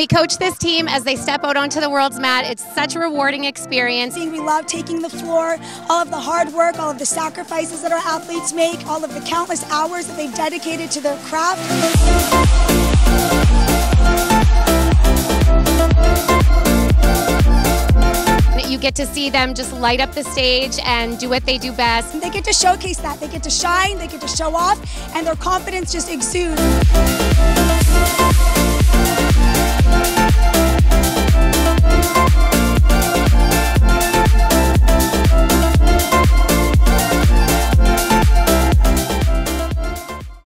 we coach this team as they step out onto the world's mat. It's such a rewarding experience. We love taking the floor, all of the hard work, all of the sacrifices that our athletes make, all of the countless hours that they've dedicated to their craft. You get to see them just light up the stage and do what they do best. They get to showcase that. They get to shine, they get to show off, and their confidence just exudes.